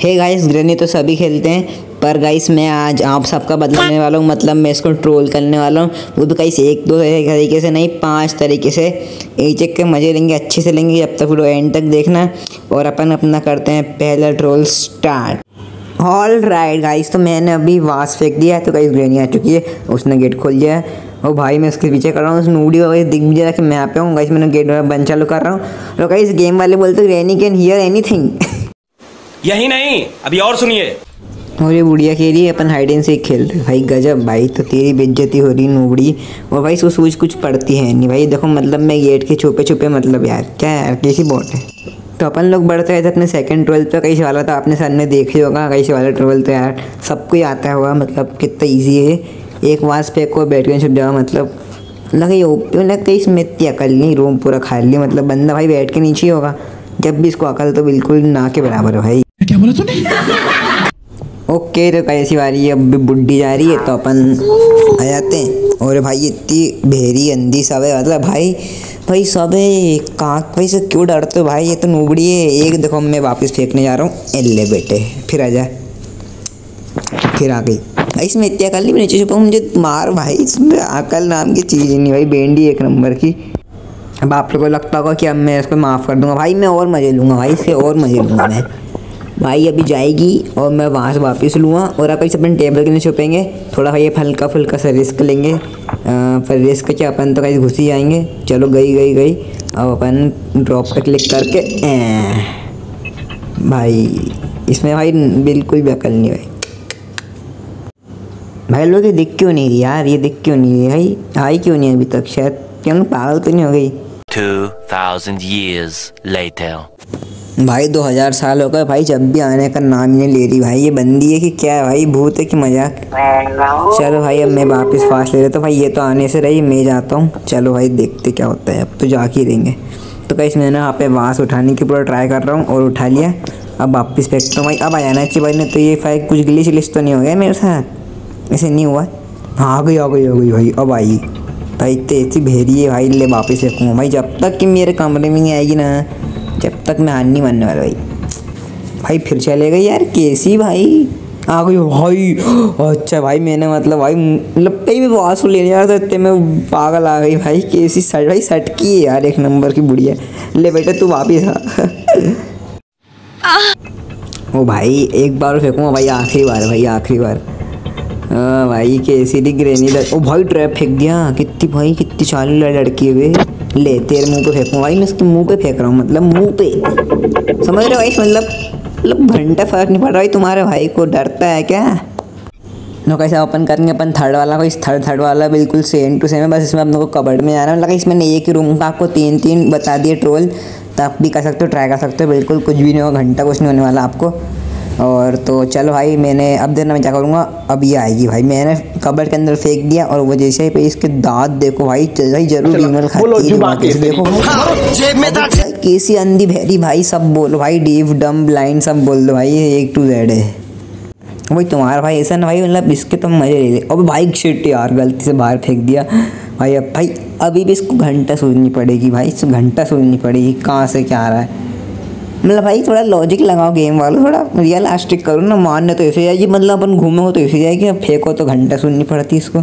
Hey guys granny तो सभी खेलते हैं, पर गाइस मैं आज आप सबका बदला लेने वाला हूँ। मतलब मैं इसको ट्रोल करने वाला हूँ। वो भी गाइस एक दो तरीके से नहीं, पाँच तरीके से। एक एक के मज़े लेंगे, अच्छे से लेंगे, जब तक वीडियो एंड तक देखना। और अपन अपना करते हैं, पहला troll start all right guys तो मैंने अभी वास फेंक दिया है तो गाइस ग्रेनी आ चुकी है। उसने गेट खोल दिया है। और भाई, मैं उसके पीछे कर रहा हूँ। उस नूडी वगैरह दिख भी रहा कि मैं यहाँ पे हूँ। गाइस मैंने गेट बंद चालू कर रहा हूँ। तो गाइस गेम वाले बोलते ग्रेनी कैन हियर एनीथिंग यही नहीं, अभी और सुनिए। और बुढ़िया खेली अपन हाइड एंड सीख खेल रहे भाई गजब, भाई तो तेरी बेइज्जती हो रही नूबड़ी। और भाई उसको सूझ कुछ पड़ती है नहीं भाई, देखो मतलब मैं गेट के छुपे छुपे मतलब यार, क्या यार, कैसी बोट है? तो अपन लोग बढ़ते रहे थे अपने सेकंड ट्वेल्थ पे, कई वाला तो आपने सर ने देख ही होगा, कई वाला ट्वेल्थ तो यार, सबको ही आता हुआ मतलब कितना ईजी है। एक वास पे को बैठ के छुप जाओ मतलब लगे ओपी ने कई इसमें इतनी अकल नहीं रूम पूरा खाली मतलब बंदा भाई बैठ के नीचे होगा, जब भी इसको अकल तो बिल्कुल ना के बराबर है भाई। बोला तूने? ओके तो कैसी है अब बुढ़ी जा रही है तो अपन आ जाते हैं। और भाई, इतनी भेरी अंधी सब है मतलब भाई भाई सब है, कहाँ भाई से क्यों डरते हो? भाई, ये तो नूबड़ी है। एक देखो, मैं वापस फेंकने जा रहा हूँ। एल्ले बेटे, फिर आ जा। फिर आ गई। भाई, इसमें इतनी अकल नहीं नीचे छुपा मुझे मार भाई, इसमें अकल नाम की चीज़ नहीं, भाई, बेंडी एक नंबर की। अब आप लोगों को लगता होगा कि अब मैं इसको माफ़ कर दूँगा। भाई, मैं और मज़े लूँगा, भाई, इससे और मज़े लूँगा मैं। भाई अभी जाएगी और मैं वहाँ से वापस लूँगा। और आप इस अपने टेबल के नीचे छुपेंगे। थोड़ा भाई हल्का फुल्का सा रिस्क लेंगे। फिर रिस्क क्या, अपन तो कहीं घुस ही जाएँगे। चलो गई गई गई। अब अपन ड्रॉप पर क्लिक करके भाई, इसमें भाई बिल्कुल भी अकल नहीं भाई। भाई, लोग ये दिख क्यों नहीं रही यार? ये दिख क्यों नहीं रही भाई? आई क्यों नहीं अभी तक? शायद क्यों पागल तो नहीं हो गई? 2000 years later. भाई, दो हज़ार साल हो गए भाई, जब भी आने का नाम नहीं ले रही भाई। ये बंदी है कि क्या है भाई? भूत है कि मज़ाक? चलो भाई, अब मैं वापस फास्ट ले रहा तो भाई, ये तो आने से रही, मैं जाता हूँ। चलो भाई, देखते क्या होता है। अब तो जा के रहेंगे तो कहीं मैंने यहाँ पे वास उठाने की पूरा ट्राई कर रहा हूँ और उठा लिया। अब वापस फेंकता हूँ भाई। अब आ जाना चाहिए भाई ने तो ये फ़ाइल कुछ गिली चिलिस तो नहीं हो गया मेरे साथ? ऐसे नहीं हुआ। हाँ आ गई आ गई आ गई भाई। अब आई। भाई तेज़ी भेरी है भाई ले वापस फेंकूँगा भाई जब तक कि मेरे कमरे में नहीं आएगी ना जब तक मैं हार नहीं मानने वाला भाई। भाई फिर चले गए यार कैसी भाई? आ गई भाई। अच्छा भाई मैंने मतलब भाई मतलब कहीं भी वास लेने जा रहा था इतने में पागल आ गई भाई कैसी सट भाई सटकी है यार एक नंबर की बुढ़िया। ले बेटा तू वापिस आ। ओ भाई एक बार फेंकूँगा भाई आखिरी बार भाई आखिरी बार। भाई कैसी थी ग्रेनी ओ भाई ट्रैप फेंक दिया कितनी भाई, कितनी चालू लड़की है वे। ले, तेरे मुँह पे फेंकूँ। भाई, मैं उसके मुँह पे फेंक रहा हूँ मतलब मुँह पे। समझ रहे भाई मतलब मतलब घंटा फ़र्क नहीं पड़ रहा भाई, तुम्हारे भाई को डरता है क्या? नो, कैसे ओपन करेंगे? अपन थर्ड वाला को इस थर्ड थर्ड वाला बिल्कुल सेम टू सेम है। बस इसमें अपने को कबर्ड में जाना है। लगा इसमें नहीं एक ही रूम का आपको तीन तीन बता दिए ट्रोल तो आप भी कर सकते हो ट्राई कर सकते हो। बिल्कुल कुछ भी नहीं होगा, घंटा कुछ नहीं होने वाला आपको। और तो चलो भाई मैंने अब देना मैं क्या करूँगा? अब ये आएगी भाई। मैंने कबर के अंदर फेंक दिया और वो जैसे ही इसके दांत देखो भाई भाई ज़रूर ईमेल खाती है देखो। कैसी अंधी भैरी भाई सब बोलो भाई डीव डम ब्लाइंड सब बोल दो भाई एक टू जेड है। भाई तुम्हारा भाई ऐसा ना भाई मतलब इसके तो मज़े ले ले। अब भाई शिट यार गलती से बाहर फेंक दिया। भाई अब भाई अभी भी इसको घंटा सोचनी पड़ेगी भाई इसको घंटा सोचनी पड़ेगी कहाँ से क्या आ रहा है? मतलब भाई थोड़ा लॉजिक लगाओ गेम वालों, थोड़ा रियलिस्टिक करो ना मानने तो ऐसे जाएगी मतलब अपन घूमे हो तो ऐसे जाएगी फेंको तो घंटा सुननी पड़ती इसको।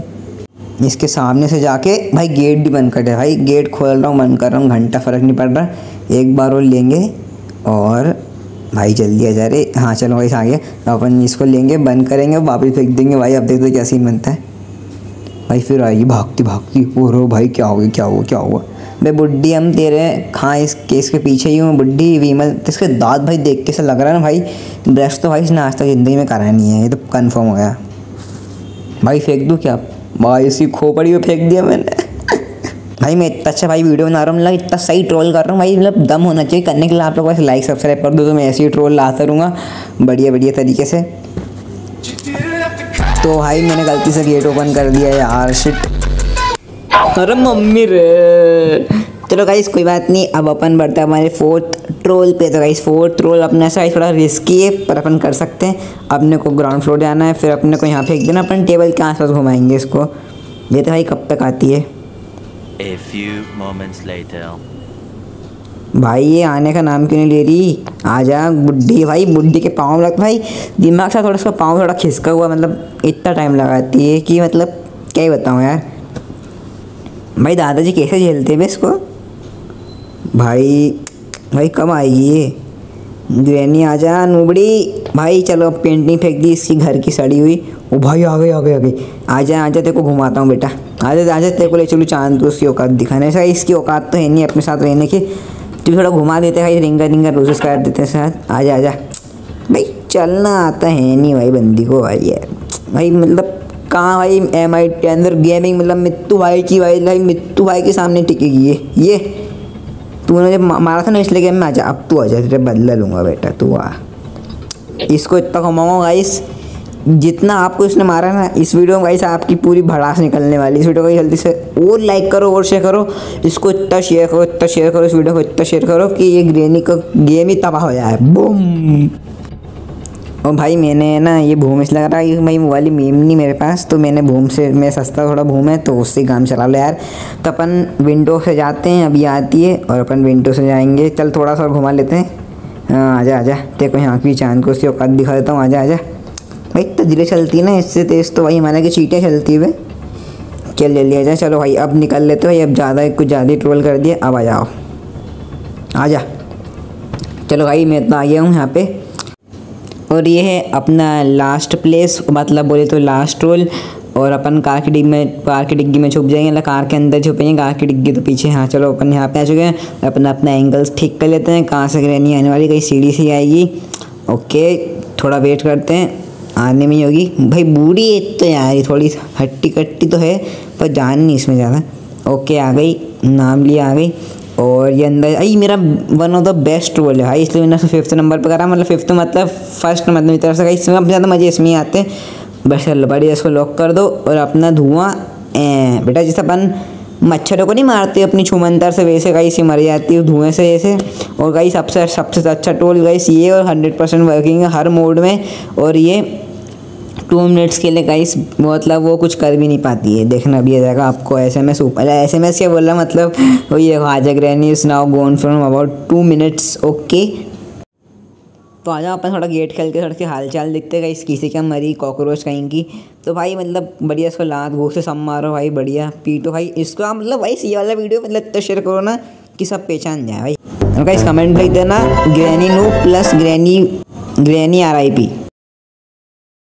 इसके सामने से जाके भाई गेट भी बंद कर दे। भाई गेट खोल रहा हूँ, बंद कर रहा हूँ, घंटा फ़र्क नहीं पड़ रहा। एक बार और लेंगे और भाई जल्दी आ जा रहे हाँ चलो भाई आ गया तो अपन इसको लेंगे, बंद करेंगे, वापस फेंक देंगे। भाई, अब देखते क्या सीन बनता है। भाई फिर आएगी भागती भागती हो रो भाई, क्या हो गया, क्या हुआ क्या हुआ? भाई बुढ़ी हम तेरे खाँ इस केस के पीछे ही हूँ बुढ़ी विमल इसके दांत भाई देख के से लग रहा है ना भाई, ब्रश तो भाई इसने आज तक ज़िंदगी में करा नहीं है, ये तो कन्फर्म हो गया। भाई फेंक दूँ क्या? भाई इसी खोपड़ी में फेंक दिया मैंने। भाई मैं इतना अच्छा भाई वीडियो बना रहा हूँ मतलब इतना सही ट्रोल कर रहा हूँ भाई मतलब दम होना चाहिए करने के लिए, आप लोग बस लाइक सब्सक्राइब कर दो तो मैं ऐसे ही ट्रोल लाता रहूँगा बढ़िया बढ़िया तरीके से। तो भाई मैंने गलती से गेट ओपन कर दिया यार शिट अरे मम्मी रे। चलो गाइस कोई बात नहीं अब अपन बढ़ते हैं हमारे फोर्थ ट्रोल पे। तो गाइस फोर्थ ट्रोल अपने साइड थोड़ा रिस्की है पर अपन कर सकते हैं। अपने को ग्राउंड फ्लोर जाना है फिर अपने को यहाँ फेंक देना अपन टेबल के आसपास घुमाएँगे इसको। ये तो भाई कब तक आती है? A few moments later. भाई ये आने का नाम क्यों नहीं ले रही? आ जा बुढ़ी भाई बुढ़ी के पाँव लगता भाई दिमाग से थोड़ा सा पाँव थोड़ा खिसका हुआ मतलब इतना टाइम लगाती है कि मतलब क्या ही बताऊँ यार। भाई दादाजी कैसे झेलते हैं इसको? भाई भाई कब आएगी ये? ग्रैनी आ जा, नूबड़ी। भाई, चलो अब पेंटिंग फेंक दी, इसकी घर की सड़ी हुई। ओ भाई, आ गई आ गई आ गई। आ जा आ जा, तेरे को घुमाता हूँ बेटा। आ जा आ जा, तेरे को ले चलो चाँद तो उसकी औकात दिखाने। ऐसा इसकी औकात तो है नहीं, अपने साथ रहने की। तू थोड़ा घुमा देते, भाई, रिंगा रिंगा रोजेस कर देते हैं साथ। आ जा आ जा। भाई, चलना आता है नहीं भाई, बंदी को भाई, यार। भाई मतलब कहाँ भाई? एम आई के अंदर गेमिंग मतलब मित्तू भाई की भाई भाई मित्तू भाई के सामने टिकेगी ये। ये। तूने जब मारा था ना इसलिए गेम में आ जा अब तू आ जा, तेरे बदला लूँगा बेटा, तू आ। इसको इतना घुमाऊँगा गाइस जितना आपको इसने मारा ना, इस वीडियो में गाइस आपकी पूरी भड़ास निकलने वाली इस वीडियो को जल्दी से और लाइक करो, और शेयर करो। इसको इतना शेयर करो, इतना शेयर करो, इस वीडियो को इतना शेयर करो कि ये ग्रेनी का गेम ही तबाह हो जाए। बूम और भाई मैंने ना ये भूम इसलिए रहा कि भाई वो वाली मीम नहीं मेरे पास तो मैंने भूम से, मैं सस्ता थोड़ा भूम है तो उससे काम चला लो यार। तो अपन विंडो से जाते हैं, अभी आती है, और अपन विंडो से जाएँगे। चल थोड़ा सा घुमा लेते हैं। हाँ आजा तेरे को यहाँ की चाँद को उसकी औकात दिखा देता हूँ। आजा आजा। भाई इतना धीरे चलती है ना, इससे तेज़ तो भाई हमारे की चीटें चलती है चल ले लिया जाए चलो भाई, अब निकल लेते भाई। अब ज़्यादा कुछ ज़्यादा ही ट्रोल कर दिया। अब आ जाओ। आ जा चलो भाई, मैं तो आ गया हूँ यहाँ पे। और ये है अपना लास्ट प्लेस मतलब बोले तो लास्ट रोल और अपन कार की डिग्गी में, कार की डिग्गी में छुप जाएँगे मतलब कार के अंदर छुपेंगे, कार की डिग्गी तो पीछे हाँ चलो अपन यहाँ पे आ चुके हैं, अपना अपना एंगल्स ठीक कर लेते हैं, कहाँ से ग्रैनी आने वाली कहीं सीढ़ी से आएगी। ओके, थोड़ा वेट करते हैं, आने में ही होगी। भाई बूढ़ी है तो यार, ये थोड़ी हट्टी कट्टी तो है, पर जान नहीं इसमें ज़्यादा। ओके, आ गई, नाम लिया आ गई। और ये अंदर आई मेरा one of the best roll है। भाई इसलिए मैंने उसको फिफ्थ नंबर पर करा। मतलब फिफ्थ मतलब फ़र्स्ट मतलब मेरी तरफ़ से इसमें अब ज़्यादा मज़े इसमें ही आते हैं। बस बढ़िया इसको लॉक कर दो और अपना धुआँ बेटा जैसे अपन मच्छरों को नहीं मारते, अपनी छुमंतर से, वैसे गाइस ही मर जाती है, धुएँ से जैसे और गाइस सबसे सबसे अच्छा टोल गाइस ये और हंड्रेड परसेंट वर्किंग है हर मोड में। और ये टू मिनट्स के लिए गाइस मतलब वो कुछ कर भी नहीं पाती है। देखना भी जाएगा आपको एस एम एस ऊपर। एस एम एस क्या बोल रहा मतलब वो ये हाजा granny is now gone from about two minutes okay तो आ जाओ, अपन थोड़ा गेट खेल के, थोड़ा सी हाल चाल देखते गाइस किसी क्या मरी कॉकरोच कहीं की। तो भाई मतलब बढ़िया इसको लात घोष से सब मारो, भाई, बढ़िया। पीटो, भाई, इसको आप मतलब भाई ये वाला वीडियो मतलब इतना शेयर करो ना कि सब पहचान जाए, भाई। और गाइस कमेंट लिख देना ग्रैनी नू plus granny granny R I P